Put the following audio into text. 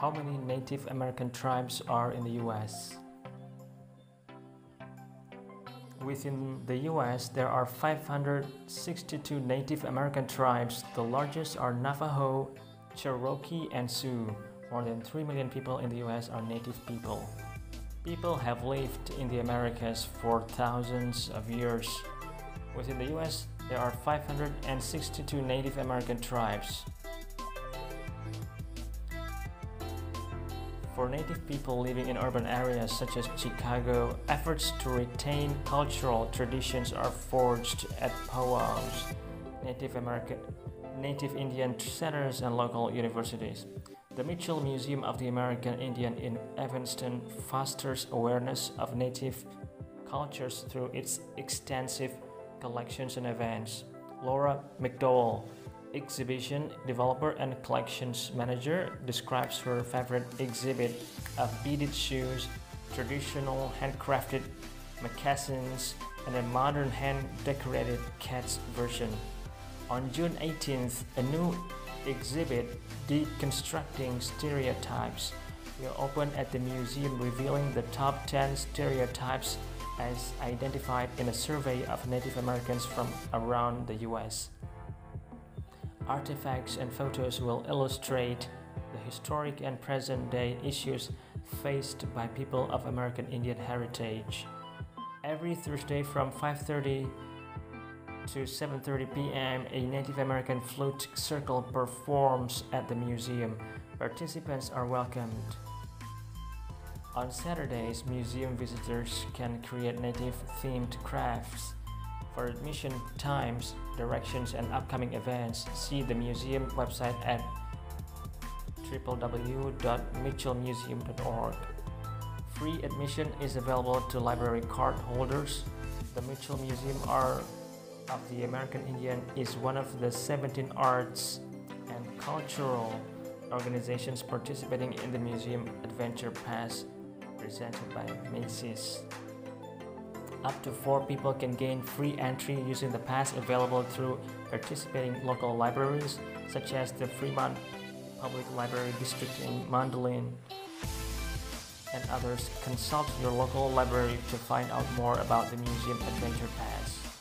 How many Native American tribes are in the US? Within the US, there are 562 Native American tribes. The largest are Navajo, Cherokee, and Sioux. More than 3 million people in the US are Native people. People have lived in the Americas for thousands of years. Within the US, there are 562 Native American tribes. For Native people living in urban areas such as Chicago, efforts to retain cultural traditions are forged at powwows, Native American, Native Indian centers, and local universities. The Mitchell Museum of the American Indian in Evanston fosters awareness of Native cultures through its extensive collections and events. Laura McDowell exhibition developer and collections manager describes her favorite exhibit of beaded shoes, traditional handcrafted moccasins, and a modern hand-decorated cat's version. On June 18th, a new exhibit, Deconstructing Stereotypes, will open at the museum revealing the top 10 stereotypes as identified in a survey of Native Americans from around the US artifacts and photos will illustrate the historic and present-day issues faced by people of American Indian heritage. Every Thursday from 5.30 to 7.30 p.m., a Native American flute circle performs at the museum. Participants are welcomed. On Saturdays, museum visitors can create native-themed crafts. For admission times, directions, and upcoming events, see the museum website at www.mitchellmuseum.org. Free admission is available to library card holders. The Mitchell Museum Art of the American Indian is one of the 17 arts and cultural organizations participating in the Museum Adventure Pass presented by Macy's. Up to four people can gain free entry using the pass available through participating local libraries, such as the Fremont Public Library District in Mundelein and others. Consult your local library to find out more about the Museum Adventure Pass.